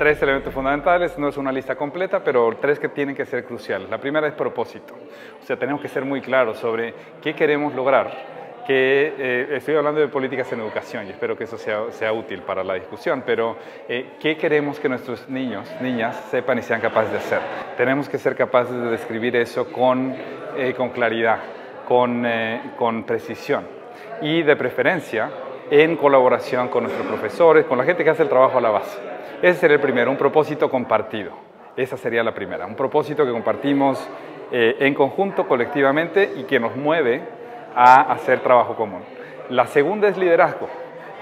tres elementos fundamentales, no es una lista completa, pero tres que tienen que ser cruciales. La primera es propósito, o sea, tenemos que ser muy claros sobre qué queremos lograr que eh, estoy hablando de políticas en educación y espero que eso sea, sea útil para la discusión, pero eh, ¿qué queremos que nuestros niños, niñas sepan y sean capaces de hacer? Tenemos que ser capaces de describir eso con, eh, con claridad, con, con precisión y de preferencia en colaboración con nuestros profesores, con la gente que hace el trabajo a la base. Ese sería el primero, un propósito compartido. Esa sería la primera, un propósito que compartimos en conjunto, colectivamente y que nos mueve a hacer trabajo común. La segunda es liderazgo.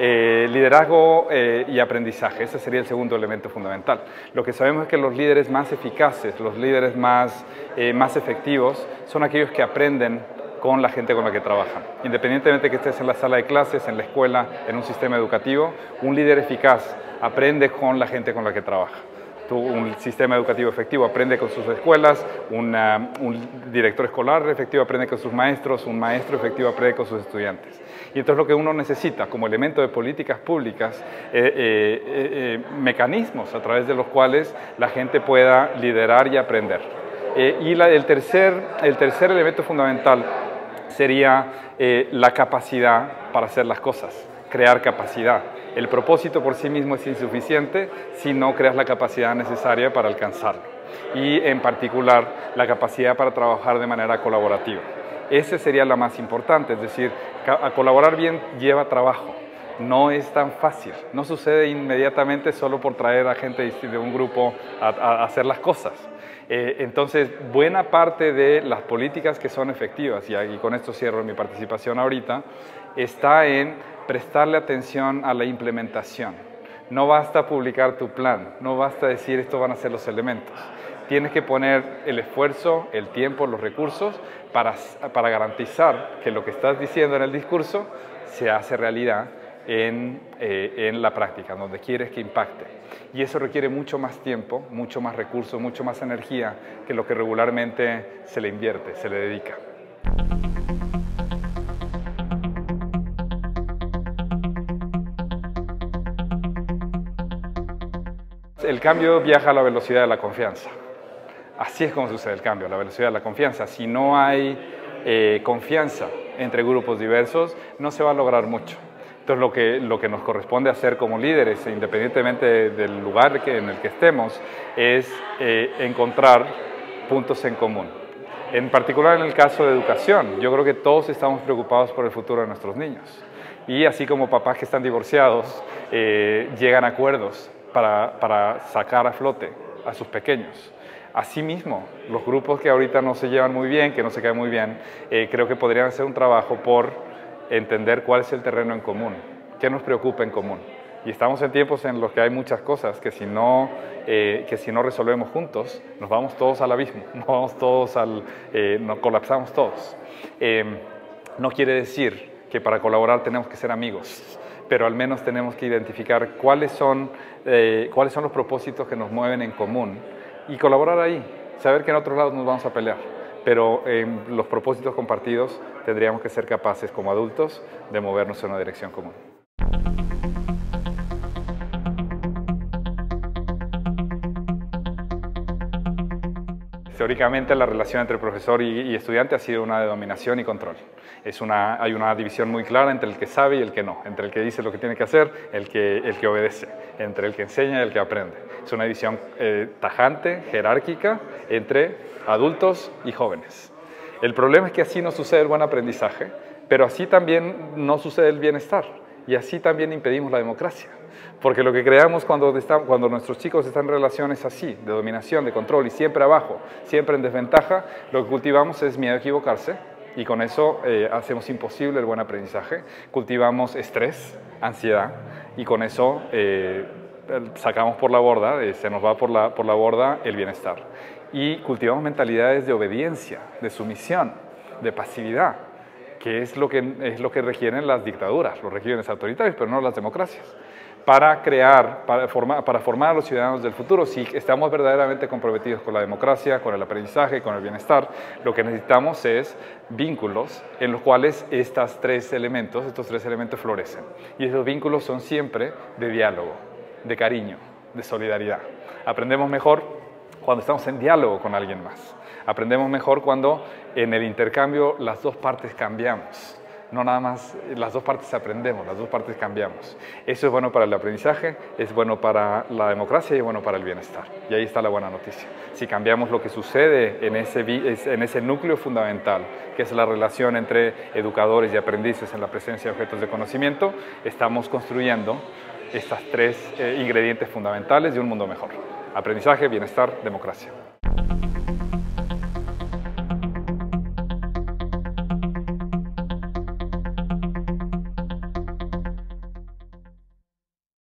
Eh, liderazgo eh, y aprendizaje, ese sería el segundo elemento fundamental. Lo que sabemos es que los líderes más eficaces, los líderes más, eh, más efectivos, son aquellos que aprenden con la gente con la que trabajan. Independientemente que estés en la sala de clases, en la escuela, en un sistema educativo, un líder eficaz aprende con la gente con la que trabaja un sistema educativo efectivo aprende con sus escuelas, un director escolar efectivo aprende con sus maestros, un maestro efectivo aprende con sus estudiantes. Y entonces lo que uno necesita como elemento de políticas públicas, eh, eh, eh, mecanismos a través de los cuales la gente pueda liderar y aprender. y el, tercer, el tercer elemento fundamental sería la capacidad para hacer las cosas, crear capacidad. El propósito por sí mismo es insuficiente si no creas la capacidad necesaria para alcanzarlo. Y en particular, la capacidad para trabajar de manera colaborativa. Esa sería la más importante, es decir, colaborar bien lleva trabajo. No es tan fácil, no sucede inmediatamente solo por traer a gente de un grupo a, hacer las cosas. Eh, entonces, buena parte de las políticas que son efectivas, y con esto cierro mi participación ahorita, está en prestarle atención a la implementación. No basta publicar tu plan, no basta decir esto van a ser los elementos. Tienes que poner el esfuerzo, el tiempo, los recursos para, para garantizar que lo que estás diciendo en el discurso se hace realidad en, eh, en, la práctica, donde quieres que impacte. Y eso requiere mucho más tiempo, mucho más recursos, mucho más energía que lo que regularmente se le invierte, se le dedica. el cambio viaja a la velocidad de la confianza. Así es como sucede el cambio, la velocidad de la confianza. Si no hay eh, confianza entre grupos diversos, no se va a lograr mucho. Entonces, lo que, lo que nos corresponde hacer como líderes, independientemente del lugar que, en el que estemos, es eh, encontrar puntos en común. En particular en el caso de educación, yo creo que todos estamos preocupados por el futuro de nuestros niños. Y así como papás que están divorciados eh, llegan a acuerdos para, sacar a flote a sus pequeños. Asimismo, los grupos que ahorita no se llevan muy bien, que no se caen muy bien, eh, creo que podrían hacer un trabajo por entender cuál es el terreno en común, qué nos preocupa en común. Y estamos en tiempos en los que hay muchas cosas que si no, eh, que si no resolvemos juntos, nos vamos todos al abismo, nos vamos todos al, eh, nos colapsamos todos. no quiere decir que para colaborar tenemos que ser amigos pero al menos tenemos que identificar cuáles son, eh, cuáles son los propósitos que nos mueven en común y colaborar ahí, saber que en otros lados nos vamos a pelear, pero en los propósitos compartidos tendríamos que ser capaces como adultos de movernos en una dirección común. Teóricamente la relación entre profesor y, estudiante ha sido una de dominación y control. Es una, hay una división muy clara entre el que sabe y el que no, entre el que dice lo que tiene que hacer, el que, el que obedece, entre el que enseña y el que aprende. Es una división eh, tajante, jerárquica, entre adultos y jóvenes. El problema es que así no sucede el buen aprendizaje, pero así también no sucede el bienestar y así también impedimos la democracia. Porque lo que creamos cuando, cuando nuestros chicos están en relaciones así, de dominación, de control y siempre abajo, siempre en desventaja, lo que cultivamos es miedo a equivocarse y con eso eh, hacemos imposible el buen aprendizaje. Cultivamos estrés, ansiedad y con eso eh, sacamos por la borda, eh, se nos va por la, por la borda el bienestar. Y cultivamos mentalidades de obediencia, de sumisión, de pasividad que es lo que, es lo que requieren las dictaduras, los regímenes autoritarios, pero no las democracias para crear, para formar, para formar a los ciudadanos del futuro. Si estamos verdaderamente comprometidos con la democracia, con el aprendizaje, con el bienestar, lo que necesitamos es vínculos en los cuales estos tres elementos, estos tres elementos florecen. Y esos vínculos son siempre de diálogo, de cariño, de solidaridad. Aprendemos mejor cuando estamos en diálogo con alguien más. Aprendemos mejor cuando en el intercambio las dos partes cambiamos no nada más las dos partes aprendemos, las dos partes cambiamos. Eso es bueno para el aprendizaje, es bueno para la democracia y es bueno para el bienestar. Y ahí está la buena noticia. Si cambiamos lo que sucede en ese, en ese núcleo fundamental, que es la relación entre educadores y aprendices en la presencia de objetos de conocimiento, estamos construyendo estas tres eh, ingredientes fundamentales de un mundo mejor. Aprendizaje, bienestar, democracia.